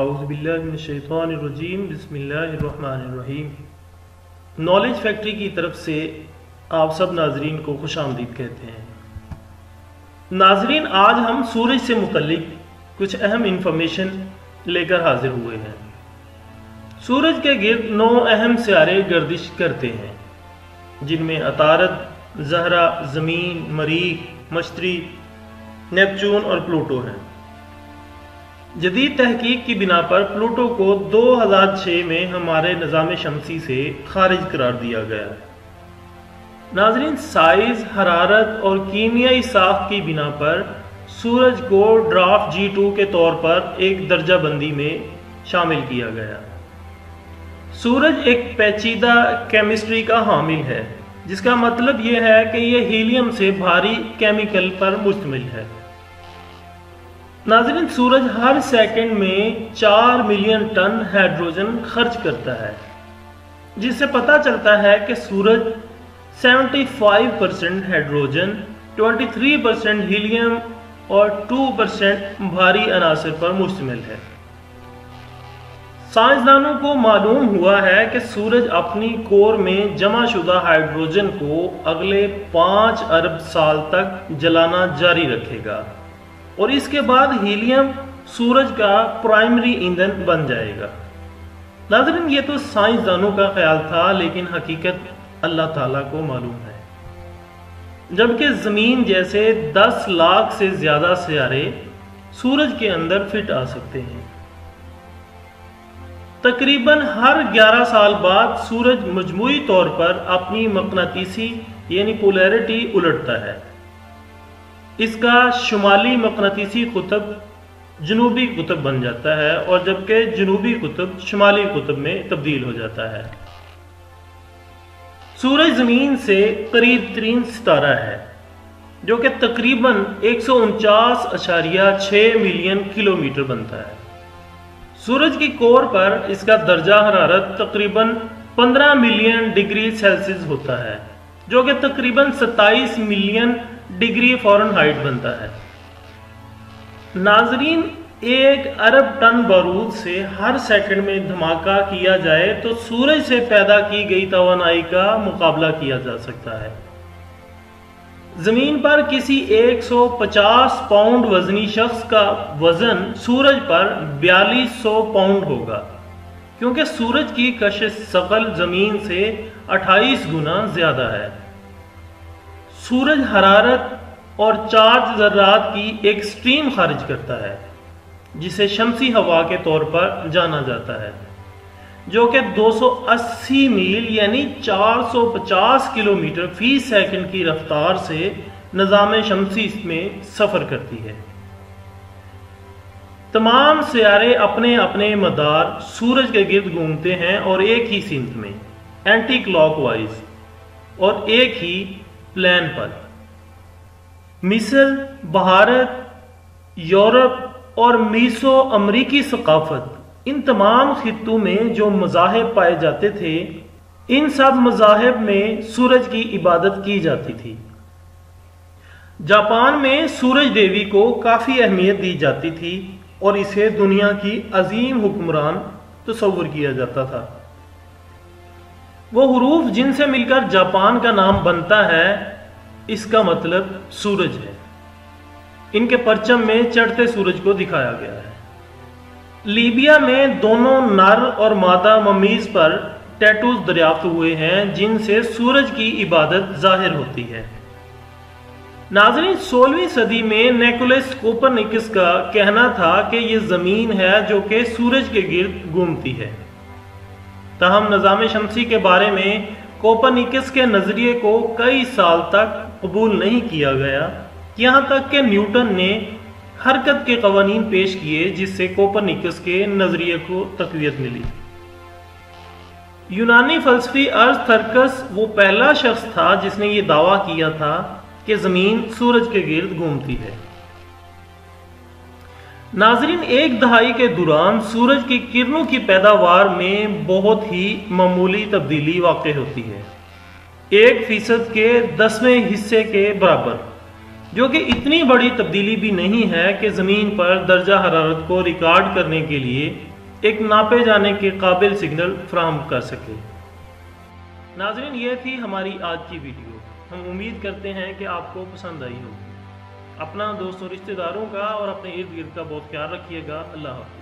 اعوذ باللہ من الشیطان الرجیم، بسم اللہ الرحمن الرحیم۔ نالج فیکٹری کی طرف سے آپ سب ناظرین کو خوش آمدید کہتے ہیں۔ ناظرین، آج ہم سورج سے متعلق کچھ اہم انفارمیشن لے کر حاضر ہوئے ہیں۔ سورج کے گرد نو اہم سیارے گردش کرتے ہیں، جن میں عطارد زہرہ زمین، مریخ، مشتری، نیپچون اور پلوٹو ہیں۔ جدید تحقیق کی بنا پر پلوٹو کو دو ہزار چھ میں ہمارے نظام شمسی سے خارج قرار دیا گیا۔ ناظرین، سائز، حرارت اور کیمیائی ساخت کی بنا پر سورج کو ڈرافٹ جی ٹو کے طور پر ایک درجہ بندی میں شامل کیا گیا۔ سورج ایک پیچیدہ کیمسٹری کا حامل ہے، جس کا مطلب یہ ہے کہ یہ ہیلیم سے بھاری کیمیکل پر مشتمل ہے۔ ناظرین، سورج ہر سیکنڈ میں چار ملین ٹن ہائیڈروجن خرچ کرتا ہے، جس سے پتا چلتا ہے کہ سورج seventy five percent hydrogen twenty three percent helium اور ٹو پرسنٹ بھاری عناصر پر مشتمل ہے۔ سائنسدانوں کو معلوم ہوا ہے کہ سورج اپنی کور میں جمع شدہ ہائیڈروجن کو اگلے پانچ ارب سال تک جلانا جاری رکھے گا۔ اور اس کے بعد ہیلیم سورج کا پرائمری ایندھن بن جائے گا۔ ناظرین، یہ تو سائنسدانوں کا خیال تھا، لیکن حقیقت اللہ تعالیٰ کو معلوم ہے۔ جبکہ زمین جیسے دس لاکھ سے زیادہ سیارے سورج کے اندر فٹ آ سکتے ہیں۔ تقریباً ہر گیارہ سال بعد سورج مجموعی طور پر اپنی مقناطیسی یعنی پولیرٹی الٹتا ہے۔ اس کا شمالی مقناطیسی قطب جنوبی قطب بن جاتا ہے اور جبکہ جنوبی قطب شمالی قطب میں تبدیل ہو جاتا ہے۔ سورج زمین سے قریب ترین ستارہ ہے، جو کہ تقریباً ایک سو انچاس اشاریہ چھ ملین کلومیٹر بنتا ہے۔ سورج کی کور پر اس کا درجہ حرارت تقریباً پندرہ ملین ڈگری سیلسیس ہوتا ہے، جو کہ تقریباً ستائیس ملین ڈگری فورن ہائٹ بنتا ہے۔ ناظرین، ایک ارب ٹن بارود سے ہر سیکنڈ میں دھماکہ کیا جائے تو سورج سے پیدا کی گئی توانائی کا مقابلہ کیا جا سکتا ہے۔ زمین پر کسی ایک سو پچاس پاؤنڈ وزنی شخص کا وزن سورج پر بیالیس سو پاؤنڈ ہوگا، کیونکہ سورج کی کشش ثقل زمین سے اٹھائیس گنا زیادہ ہے۔ سورج حرارت اور چارج ذرات کی ایک سٹریم خارج کرتا ہے، جسے شمسی ہوا کے طور پر جانا جاتا ہے، جو کہ دو سو اسی میل یعنی چار سو پچاس کلومیٹر فی سیکنڈ کی رفتار سے نظام شمسی میں سفر کرتی ہے۔ تمام سیارے اپنے اپنے مدار سورج کے گرد گھومتے ہیں اور ایک ہی سمت میں اینٹی کلاک وائز اور ایک ہی پلان پر۔ مصر بھارت، یورپ اور میسو امریکی ثقافت، ان تمام خطوں میں جو مذاہب پائے جاتے تھے، ان سب مذاہب میں سورج کی عبادت کی جاتی تھی۔ جاپان میں سورج دیوی کو کافی اہمیت دی جاتی تھی اور اسے دنیا کی عظیم حکمران تصور کیا جاتا تھا۔ وہ حروف جن سے مل کر جاپان کا نام بنتا ہے، اس کا مطلب سورج ہے۔ ان کے پرچم میں چڑھتے سورج کو دکھایا گیا ہے۔ لیبیا میں دونوں نر اور مادہ ممیز پر ٹیٹوز دریافت ہوئے ہیں، جن سے سورج کی عبادت ظاہر ہوتی ہے۔ ناظرین، سولہویں صدی میں نیکولس کوپرنکس کا کہنا تھا کہ یہ زمین ہے جو کہ سورج کے گرد گھومتی ہے۔ تاہم نظام شمسی کے بارے میں کوپرنیکس کے نظریے کو کئی سال تک قبول نہیں کیا گیا، یہاں تک کہ نیوٹن نے حرکت کے قوانین پیش کیے جس سے کوپرنیکس کے نظریے کو تقویت ملی۔ یونانی فلسفی ارض تھرکس وہ پہلا شخص تھا جس نے یہ دعویٰ کیا تھا کہ زمین سورج کے گرد گھومتی ہے۔ ناظرین، ایک دہائی کے دوران سورج کی کرنوں کی پیداوار میں بہت ہی معمولی تبدیلی واقع ہوتی ہے۔ ایک فیصد کے دسویں حصے کے برابر، جو کہ اتنی بڑی تبدیلی بھی نہیں ہے کہ زمین پر درجہ حرارت کو ریکارڈ کرنے کے لیے ایک ناپے جانے کے قابل سگنل فراہم کر سکے۔ ناظرین، یہ تھی ہماری آج کی ویڈیو۔ ہم امید کرتے ہیں کہ آپ کو پسند آئی ہوگی۔ اپنا دوستوں رشتہ داروں کا اور اپنے ارد گرد کا بہت خیال رکھیے گا اللہ حافظ